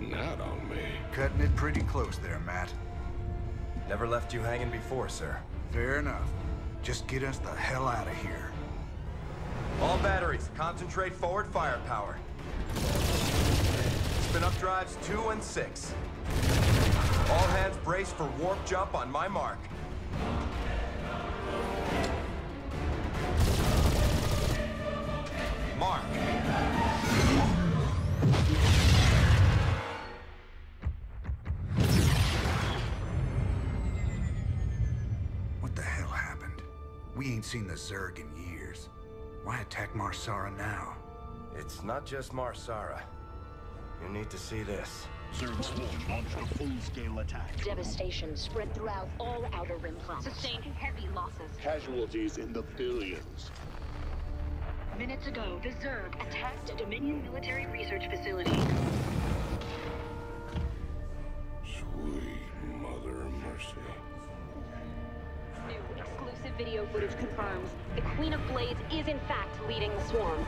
Not on me. Cutting it pretty close there, Matt. Never left you hanging before, sir. Fair enough. Just get us the hell out of here. All batteries, concentrate forward firepower. Spin up drives two and six. All hands brace for warp jump on my mark. Mark. We ain't seen the Zerg in years. Why attack Mar Sara now? It's not just Mar Sara. You need to see this. Zerg Swarm launched a full-scale attack. Devastation spread throughout all Outer Rim planets. Sustained heavy losses. Casualties in the billions. Minutes ago, the Zerg attacked a Dominion military research facility. Video footage confirms the Queen of Blades is in fact leading the swarm.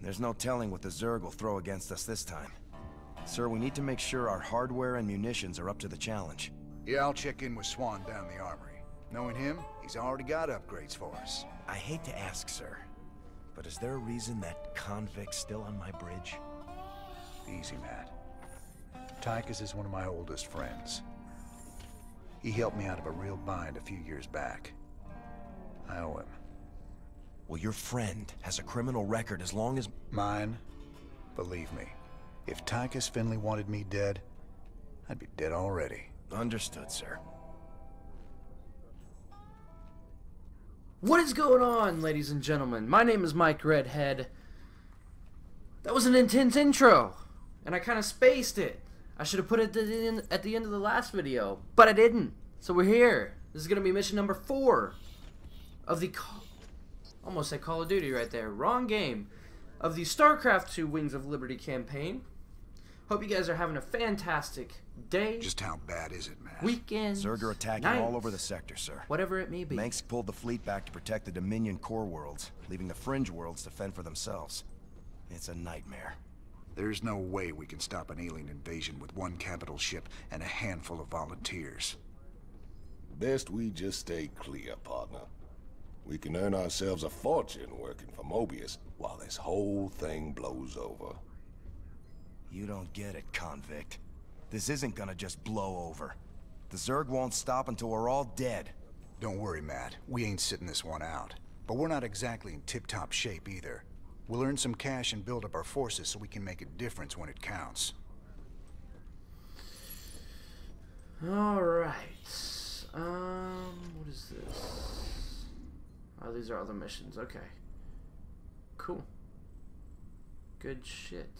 There's no telling what the Zerg will throw against us this time. Sir, we need to make sure our hardware and munitions are up to the challenge. Yeah, I'll check in with Swann down the armory. Knowing him, he's already got upgrades for us. I hate to ask, sir, but is there a reason that convict's still on my bridge? Easy, Matt. Tychus is one of my oldest friends. He helped me out of a real bind a few years back. I owe him. Well, your friend has a criminal record as long as... Mine, believe me. If Tychus Findlay wanted me dead, I'd be dead already. Understood, sir. What is going on, ladies and gentlemen? My name is Mike Redhead. That was an intense intro, and I kind of spaced it. I should have put it at the, end, at the end of the last video, but I didn't. So we're here. This is going to be mission number four of the... Call, almost said Call of Duty right there. Wrong game. Of the StarCraft 2 Wings of Liberty campaign. Hope you guys are having a fantastic day, Just how bad is it, man? weekend, Zerg are attacking all over the sector, sir. whatever it may be. Mengsk pulled the fleet back to protect the Dominion core worlds, leaving the fringe worlds to fend for themselves. It's a nightmare. There's no way we can stop an alien invasion with one capital ship and a handful of volunteers. Best we just stay clear, partner. We can earn ourselves a fortune working for Moebius while this whole thing blows over. You don't get it, convict. This isn't gonna just blow over. The Zerg won't stop until we're all dead. Don't worry, Matt. We ain't sitting this one out. But we're not exactly in tip-top shape either. We'll earn some cash and build up our forces so we can make a difference when it counts. Alright. Um, what is this? Oh, these are other missions. Okay. Cool. Good shit.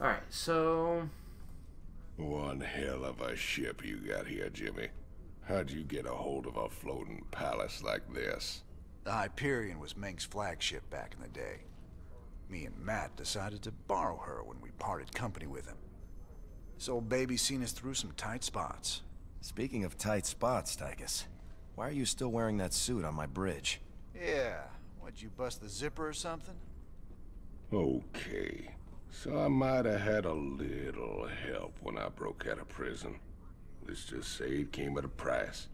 Alright, so. One hell of a ship you got here, Jimmy. How'd you get a hold of a floating palace like this? The Hyperion was Mengsk's flagship back in the day. Me and Matt decided to borrow her when we parted company with him. This old baby's seen us through some tight spots. Speaking of tight spots, Tychus, why are you still wearing that suit on my bridge? Yeah, what'd you bust the zipper or something? Okay. So I might have had a little help when I broke out of prison. Let's just say it came at a price.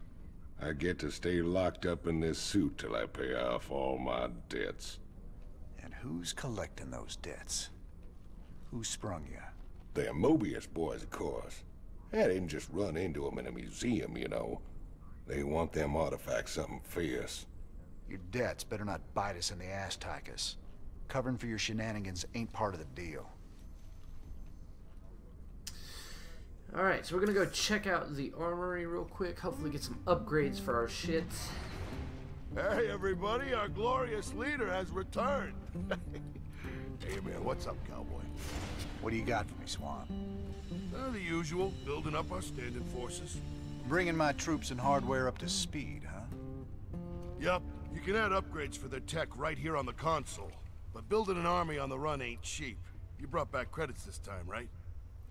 I get to stay locked up in this suit till I pay off all my debts. And who's collecting those debts? Who sprung you? They're Moebius boys, of course. I didn't just run into them in a museum, you know. They want them artifacts something fierce. Your debts better not bite us in the ass, Tychus. Covering for your shenanigans ain't part of the deal. Alright, so we're gonna go check out the armory real quick. Hopefully get some upgrades for our shit. Hey, everybody, our glorious leader has returned. hey, man, what's up, cowboy? What do you got for me, Swann? Uh, the usual, building up our standing forces. Bringing my troops and hardware up to speed, huh? Yup, you can add upgrades for their tech right here on the console. But building an army on the run ain't cheap. You brought back credits this time, right?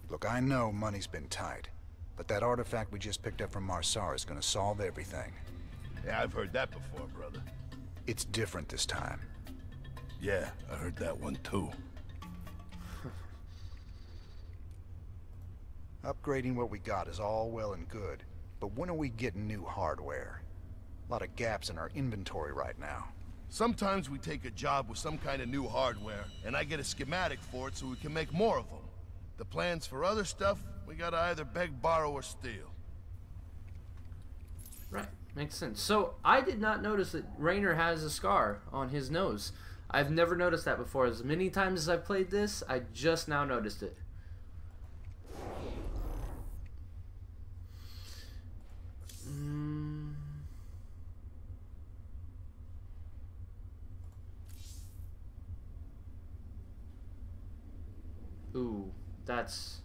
Look, I know money's been tight, but that artifact we just picked up from Mar Sara is gonna solve everything. Yeah, I've heard that before, brother. It's different this time. Yeah, I heard that one too. Upgrading what we got is all well and good, but when are we getting new hardware? A lot of gaps in our inventory right now. Sometimes we take a job with some kind of new hardware, and I get a schematic for it so we can make more of them. The plans for other stuff, we gotta either beg, borrow, or steal. Right, makes sense. So I did not notice that Raynor has a scar on his nose. I've never noticed that before. As many times as I've played this, I just now noticed it. Mm. Ooh, that's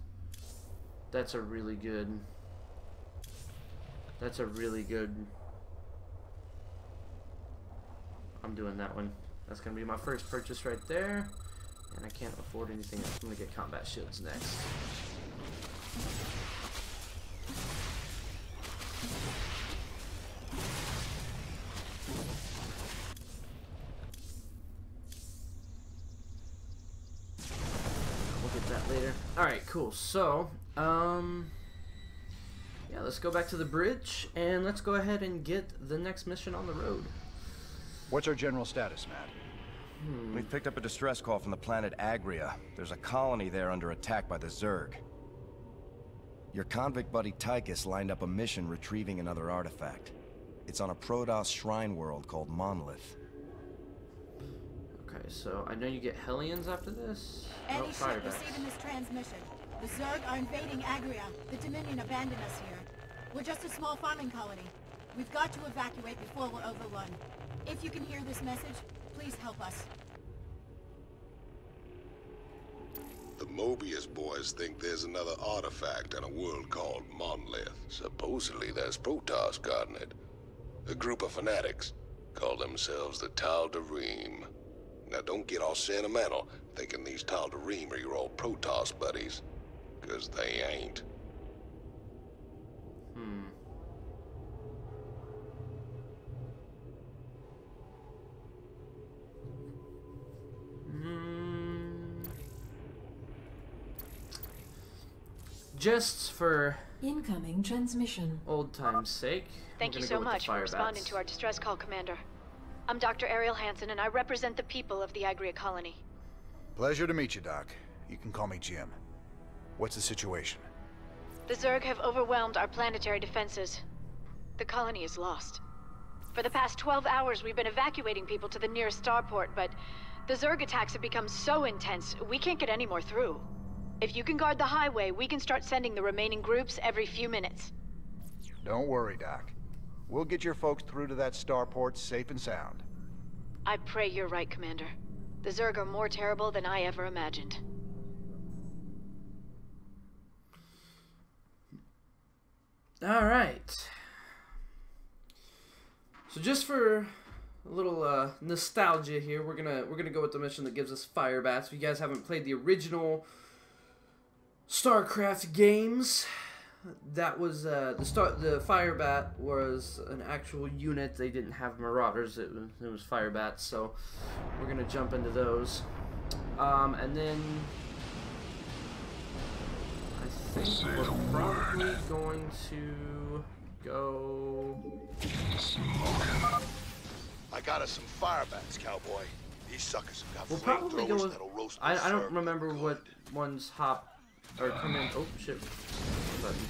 that's a really good. That's a really good. I'm doing that one. That's gonna be my first purchase right there. And I can't afford anything else. I'm gonna get combat shields next. We'll get that later. Alright, cool. So, um... Yeah, let's go back to the bridge, and let's go ahead and get the next mission on the road. What's our general status, Matt? Hmm. We've picked up a distress call from the planet Agria. There's a colony there under attack by the Zerg. Your convict buddy Tychus lined up a mission retrieving another artifact. It's on a Protoss shrine world called Monolith. Okay, so I know you get Hellions after this. Any Nope, ship receiving this transmission. The Zerg are invading Agria. The Dominion abandoned us here. We're just a small farming colony. We've got to evacuate before we're overrun. If you can hear this message, please help us. The Moebius boys think there's another artifact on a world called Monolith. Supposedly there's Protoss guarding it. A group of fanatics call themselves the Tal'Darim. Now don't get all sentimental thinking these Tal'Darim are your old Protoss buddies. Cause they ain't. Just for Incoming transmission. old time's sake. Thank you so go with the much for responding Firebats. to our distress call, Commander. I'm Dr. Ariel Hanson, and I represent the people of the Agria colony. Pleasure to meet you, Doc. You can call me Jim. What's the situation? The Zerg have overwhelmed our planetary defenses. The colony is lost. For the past 12 hours, we've been evacuating people to the nearest starport, but the Zerg attacks have become so intense, we can't get any more through. If you can guard the highway, we can start sending the remaining groups every few minutes. Don't worry, Doc. We'll get your folks through to that starport safe and sound. I pray you're right, Commander. The Zerg are more terrible than I ever imagined. All right. So just for a little uh, nostalgia here, we're gonna we're gonna go with the mission that gives us fire bats. If you guys haven't played the original StarCraft games, that was uh, the star the fire bat was an actual unit. They didn't have marauders. It was it was fire bats. So we're gonna jump into those, um, and then. I think we're probably going to go. I got us some Firebats, cowboy. These suckers have got We'll probably go with. that'll roast I, I don't remember good. what ones hop or come in. Oh shit! Button.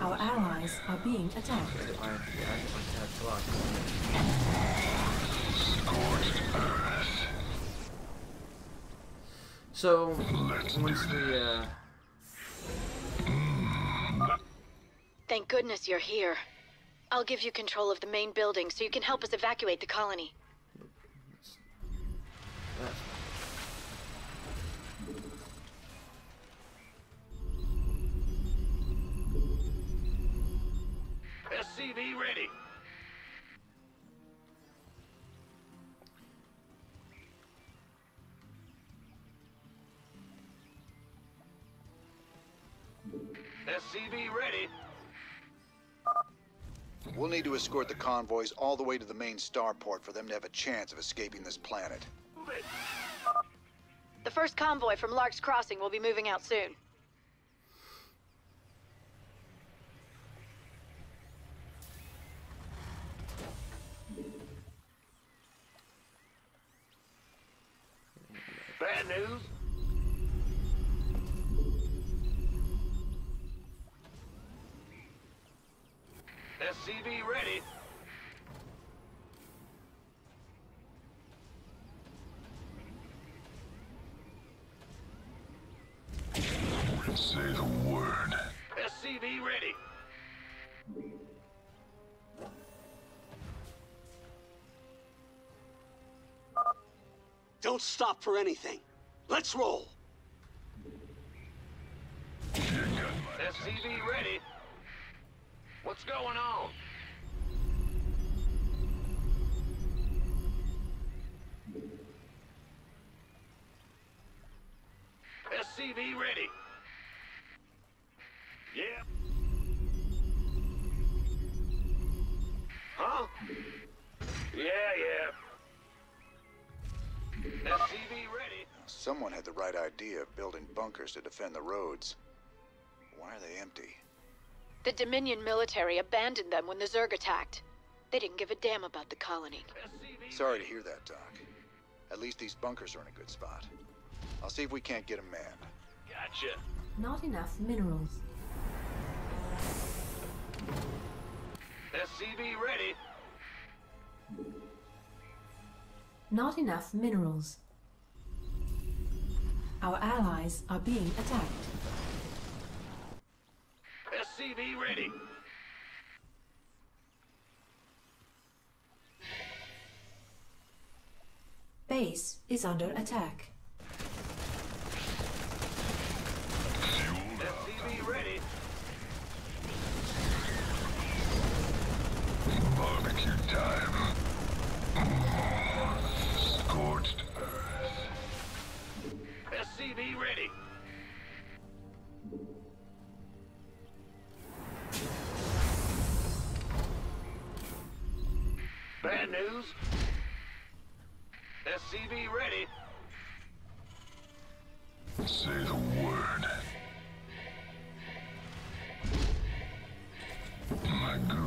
Our allies are being attacked. I, yeah, I, I had blocked. So once the uh, Thank goodness you're here. I'll give you control of the main building so you can help us evacuate the colony. SCV ready. SCV ready. We'll need to escort the convoys all the way to the main starport for them to have a chance of escaping this planet. The first convoy from Lark's Crossing will be moving out soon. Bad news. SCV ready. Don't stop for anything. Let's roll. SCV ready. What's going on? SCV ready. Someone had the right idea of building bunkers to defend the roads. Why are they empty? The Dominion military abandoned them when the Zerg attacked. They didn't give a damn about the colony. Sorry to hear that, Doc. At least these bunkers are in a good spot. I'll see if we can't get them manned. Gotcha. Not enough minerals. SCV ready. Not enough minerals. Our allies are being attacked. SCV ready. Base is under attack.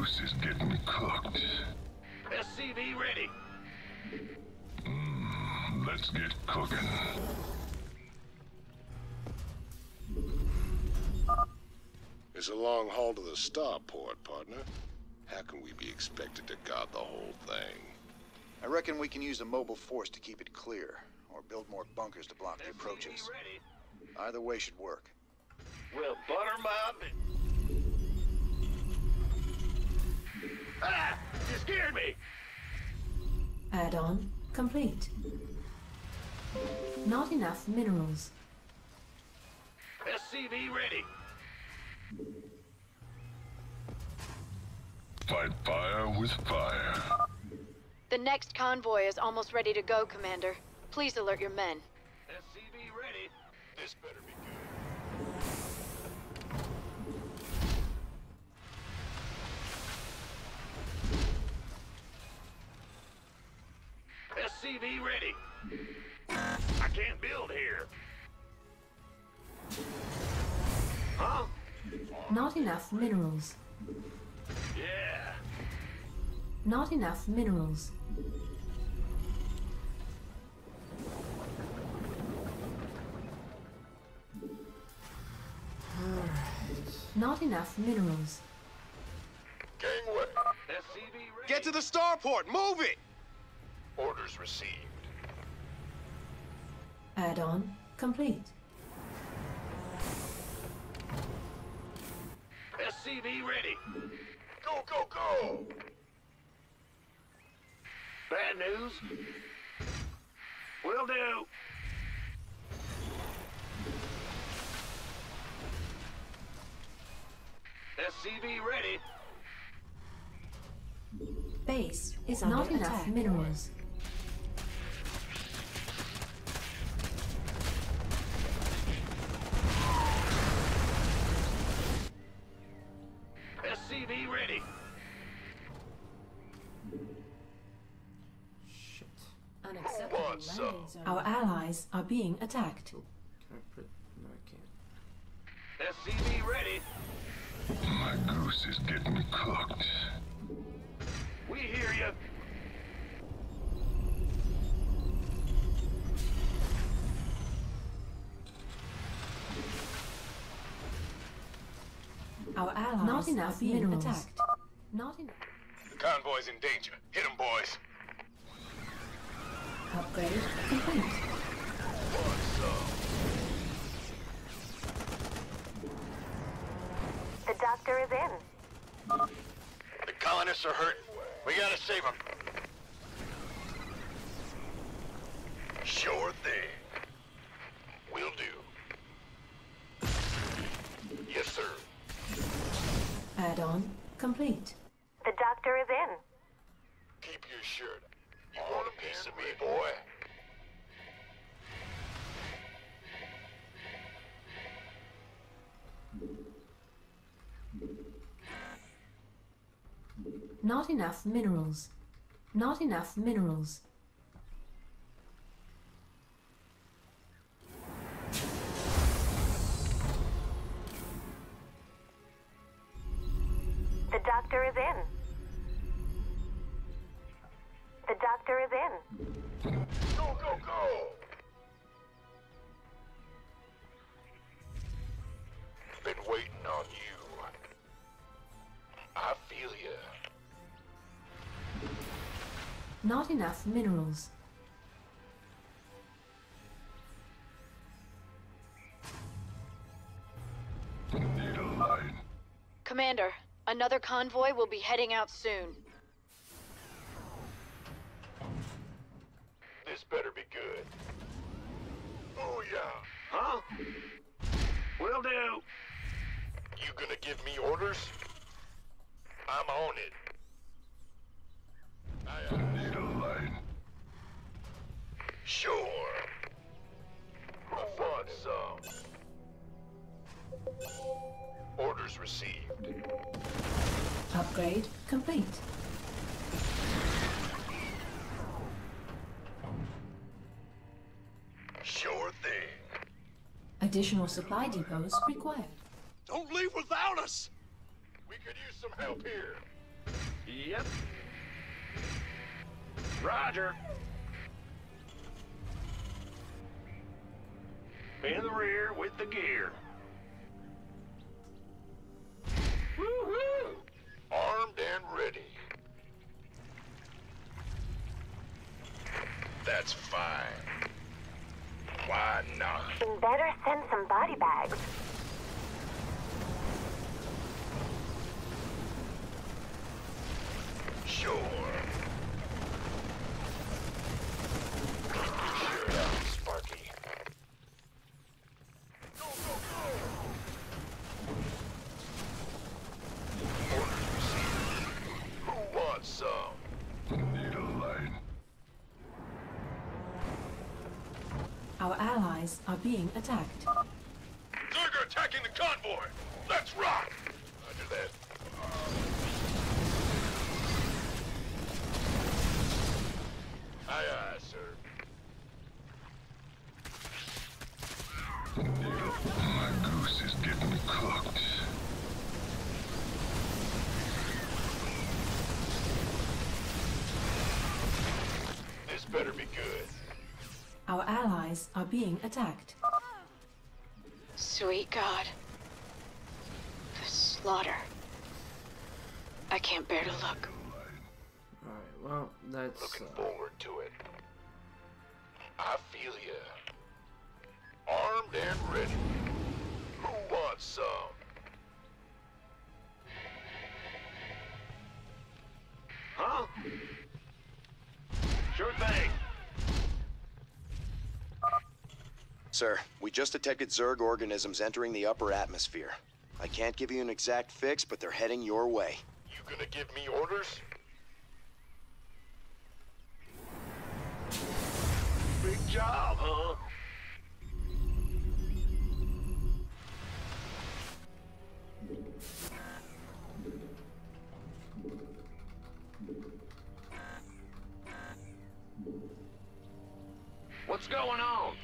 Goose is getting cooked. SCV ready. Mm, let's get cooking. It's a long haul to the starport, partner. How can we be expected to guard the whole thing? I reckon we can use a mobile force to keep it clear, or build more bunkers to block the approaches. Either way should work. Well, butter my Ah! You scared me! Add-on complete. Not enough minerals. SCV ready. Fight fire with fire. The next convoy is almost ready to go, Commander. Please alert your men. SCV ready. This better be SCV ready. I can't build here. Huh? Not enough minerals. Yeah. Not enough minerals. Not enough minerals. Gangway. SCV ready. Get to the starport. Move it. Orders received. Add-on complete. SCV ready. Go, go, go! Bad news? Will do. SCV ready. Base is not enough attack. minerals. Unacceptable wants some? landing zone. Our allies are being attacked. Can I put? No, I can't. SCV ready. My goose is getting cooked. We hear you. Our allies Not enough are being minerals. attacked. Not enough. The convoy's in danger. Hit them, boys. Upgrade complete. The doctor is in. The colonists are hurt. We gotta save them. Sure thing. Will do. Yes, sir. Add-on complete. The doctor is in. Keep your shirt. You want a piece of boy? Not enough minerals. Not enough minerals. Enough minerals. Need a line. Commander, another convoy will be heading out soon. This better be good. Oh, yeah. Huh? Will do. You gonna give me orders? I'm on it. Sure. Who wants some? Orders received. Upgrade complete. Sure thing. Additional supply depots required. Don't leave without us! We could use some help here. Yep. Roger. In the rear with the gear. Allies are being attacked. Allies are being attacked. Sweet God. The slaughter. I can't bear to look. Alright, well, that's. Looking Uh, forward to it. I feel ya. Armed and ready. Who wants some? Sir, we just detected Zerg organisms entering the upper atmosphere. I can't give you an exact fix, but they're heading your way. You gonna give me orders? Big job, huh? What's going on?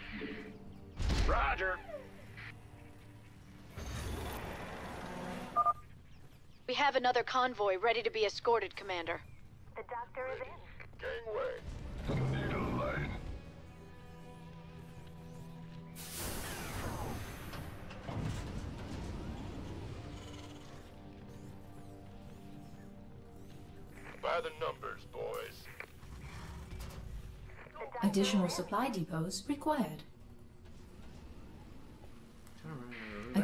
Roger. We have another convoy ready to be escorted, Commander. The doctor is in. Gangway. Need a light. By the numbers, boys. Additional supply depots required.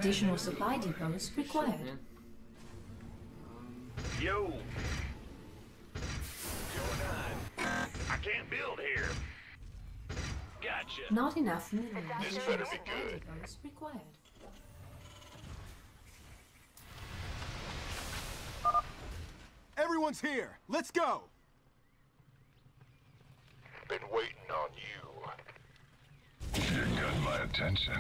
Additional supply depots required. Yo. I can't build here. Gotcha. Not enough minerals. This better be Supply good. depots required. Everyone's here. Let's go. Been waiting on you. You got my attention.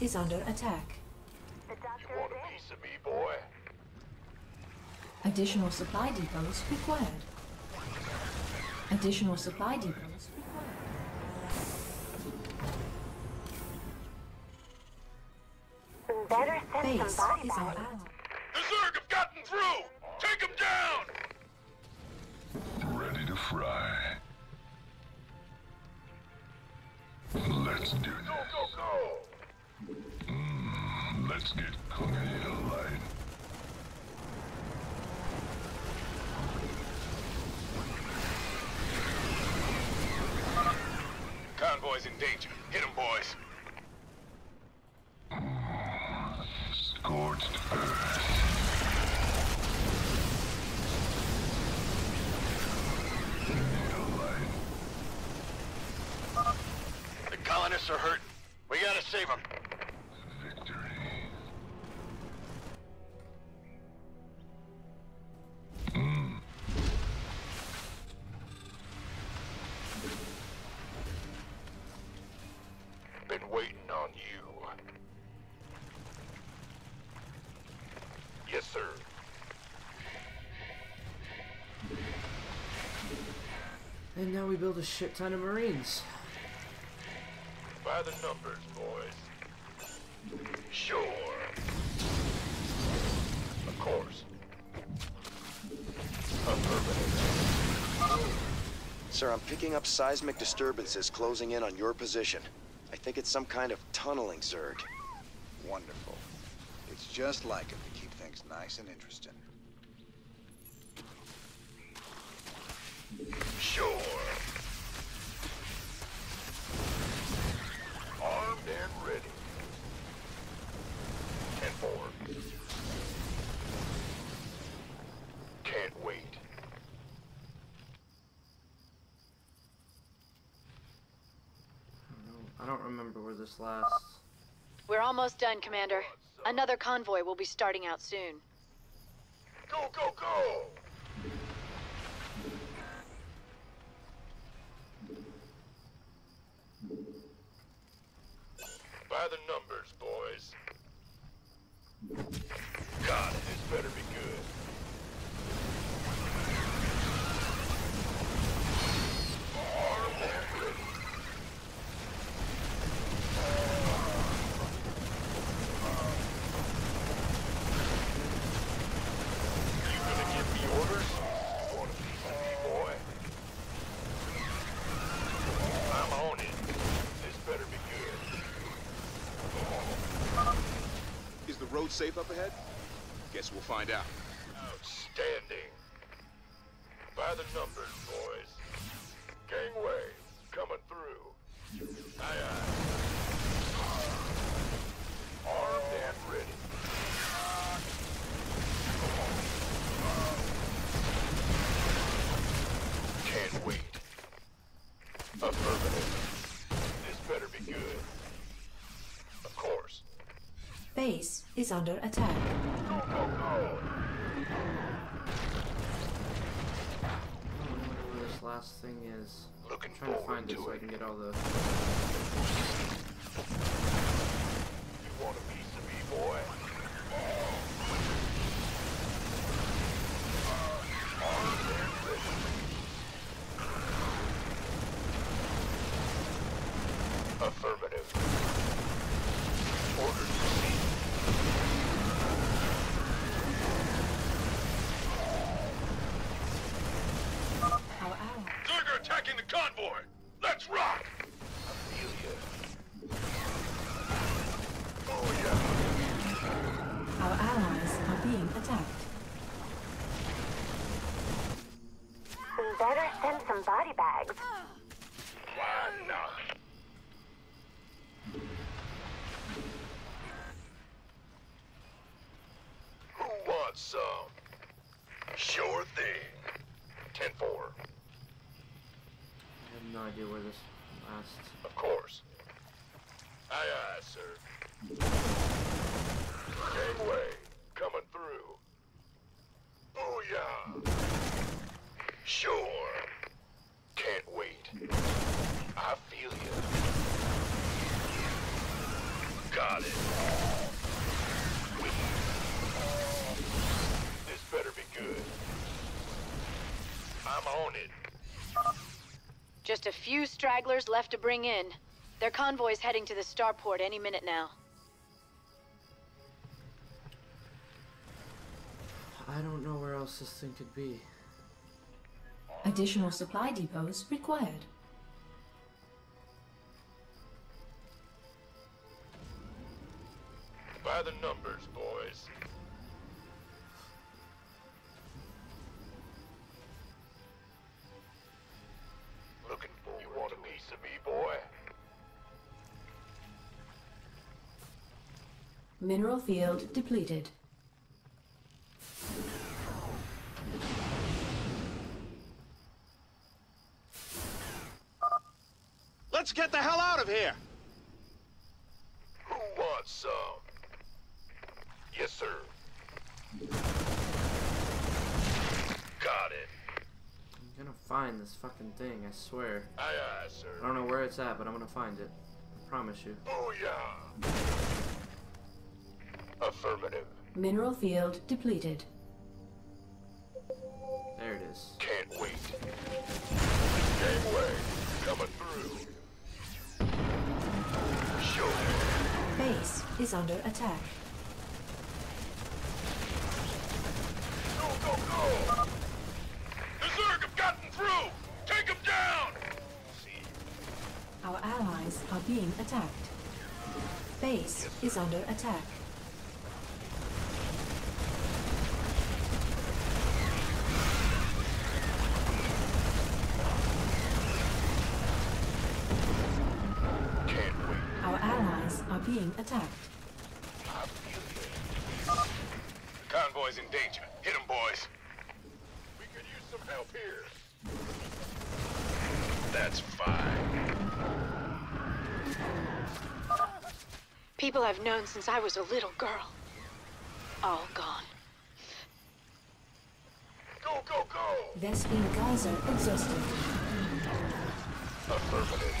Is under attack. The You want a piece of me, boy? Additional supply depots required. Additional supply depots Better required. send Base some body is bags. The Zerg have gotten through! Take them down! Ready to fry. Let's do Go, this. go, go! Let's get a. Convoy's in danger. Hit 'em, boys. And now we build a shit ton of Marines. By the numbers, boys. Sure. Of course. Sir, I'm picking up seismic disturbances closing in on your position. I think it's some kind of tunneling Zerg. Wonderful. It's just like it to keep things nice and interesting. Sure. Armed and ready. And more. Can't wait. I don't remember where this lasts. We're almost done, Commander. Another convoy will be starting out soon. Go, go, go! By the numbers, boys. God, this better be good. Armed and ready. You gonna give me safe up ahead? Guess we'll find out. Outstanding. By the numbers, is under attack. This last thing is. Looking I'm trying to find it so I can get all the. You want a piece of me, boy? Armed and ready. Affirmative. Orders received. Our ally. Zerger attacking the convoy! Let's rock! I feel ya. Oh yeah. Our allies are being attacked. Better send some body bags. Why not? Who wants some? Sure thing. 10-4. I have no idea where this last. Of course. Aye, aye, sir. Gangway, coming through. Booyah! Sure. Can't wait. I feel you. Got it. This better be good. I'm on it. Just a few stragglers left to bring in. Their convoy's heading to the starport any minute now. I don't know where else this thing could be. Additional supply depots required. By the numbers, Mineral field depleted. Let's get the hell out of here! Who wants some? Yes, sir. Got it. I'm gonna find this fucking thing, I swear. Aye, aye, I don't know where it's at, but I'm gonna find it. I promise you. Oh, Booyah! Affirmative. Mineral field depleted. There it is. Can't wait. Gangway, coming through. Show me. Base is under attack. Go, go, go! The Zerg have gotten through! Take them down! See, Our allies are being attacked. Base is under attack. can't wait. Our allies are being attacked. I feel you. Convoy's in danger. Hit 'em, boys. We could use some help here. That's fine. People I've known since I was a little girl. All gone. Go, go, go! Vespene Geyser exhausted. Affirmative.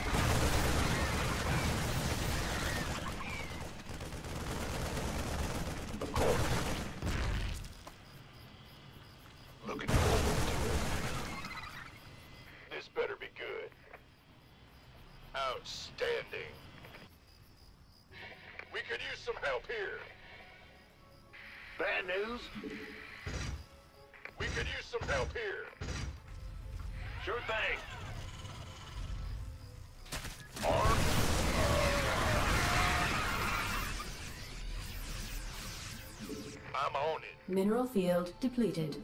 Of course. Looking forward to it. This better be good. Outstanding. We could use some help here. Bad news? We could use some help here. Sure thing. Armed. I'm on it. Mineral field depleted.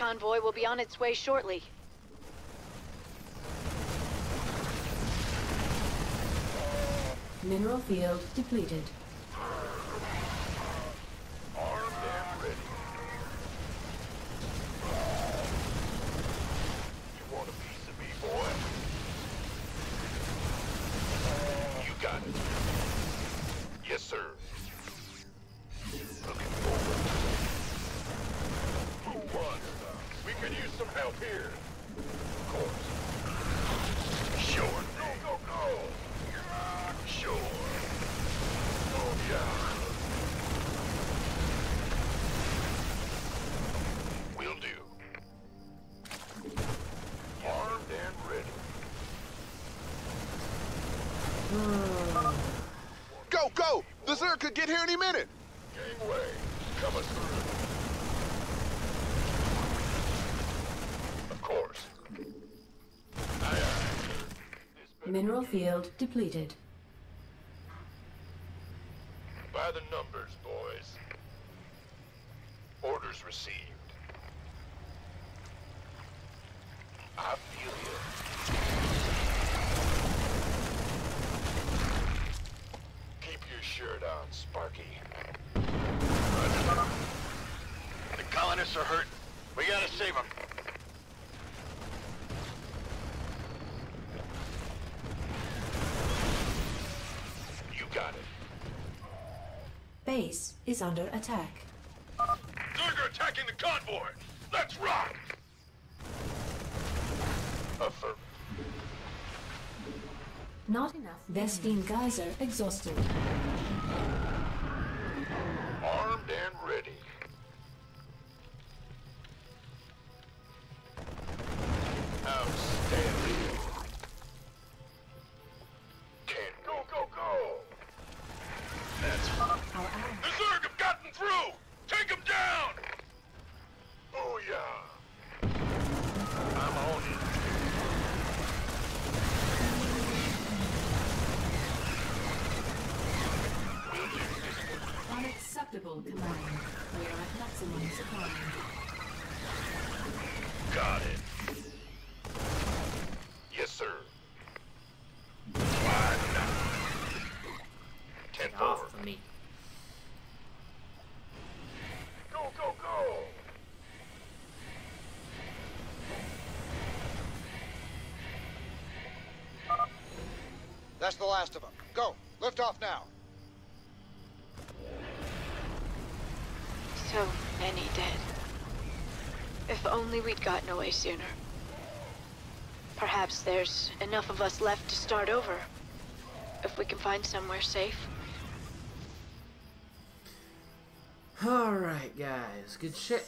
Convoy will be on its way shortly. Mineral field depleted. Could get here any minute! Gangway, coming through. Of course. Aye, aye. Mineral field depleted. By the numbers, boys. Orders received. I feel you. Keep your shirt uh, on, Sparky. The colonists are hurt. We gotta save them. You got it. Base is under attack. Zerg are attacking the convoy! Let's rock! Uh, Affirm. Not enough. Vespene geyser exhausted. Unacceptable command. We are at maximum supply. Got it. Yes, sir. One. Ten four. Off of me. Go, go, go! That's the last of them. Go. Lift off now. So many dead. If only we'd gotten away sooner. Perhaps there's enough of us left to start over. If we can find somewhere safe. Alright, guys. Good shit.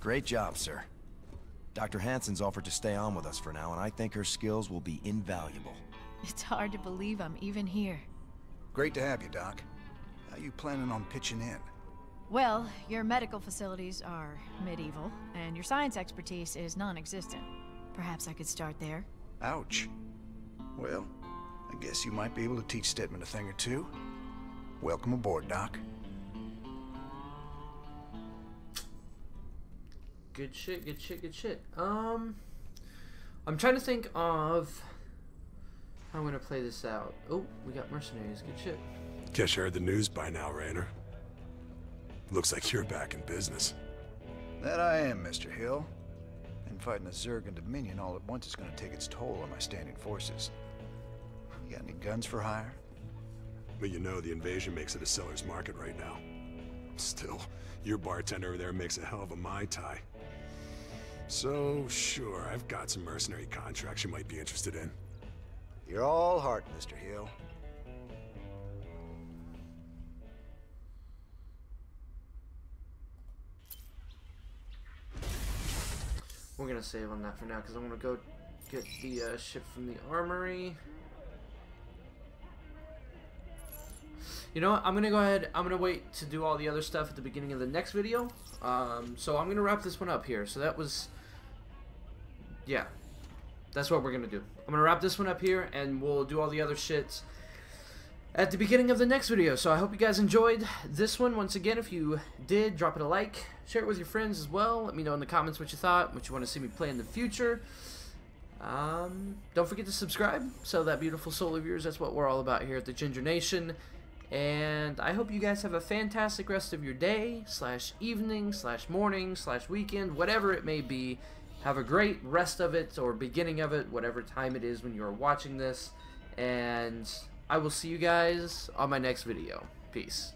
Great job, sir. Dr. Hanson's offered to stay on with us for now, and I think her skills will be invaluable. It's hard to believe I'm even here. Great to have you, Doc. How you planning on pitching in? Well, your medical facilities are medieval, and your science expertise is non-existent. Perhaps I could start there. Ouch. Well, I guess you might be able to teach Stetmann a thing or two. Welcome aboard, Doc. Good shit, good shit, good shit. Um, I'm trying to think of how I'm gonna play this out. Oh, we got mercenaries. Good shit. Guess you heard the news by now, Raynor. Looks like you're back in business. That I am, Mr. Hill. And fighting the Zerg and Dominion all at once is going to take its toll on my standing forces. You got any guns for hire? But you know the invasion makes it a seller's market right now. Still, your bartender over there makes a hell of a Mai Tai. So, sure, I've got some mercenary contracts you might be interested in. You're all heart, Mr. Hill. We're gonna save on that for now because I'm gonna go get the uh, ship from the armory. You know what? I'm gonna go ahead. I'm gonna wait to do all the other stuff at the beginning of the next video. Um, so I'm gonna wrap this one up here. So that was, yeah, that's what we're gonna do. I'm gonna wrap this one up here, and we'll do all the other shits at the beginning of the next video. So I hope you guys enjoyed this one. Once again, if you did, drop it a like, share it with your friends as well. Let me know in the comments what you thought, what you want to see me play in the future. Um, don't forget to subscribe. So that beautiful soul of yours. That's what we're all about here at the Ginger Nation. And I hope you guys have a fantastic rest of your day, slash evening, slash morning, slash weekend, whatever it may be. Have a great rest of it, or beginning of it, whatever time it is when you're watching this. And I will see you guys on my next video. Peace.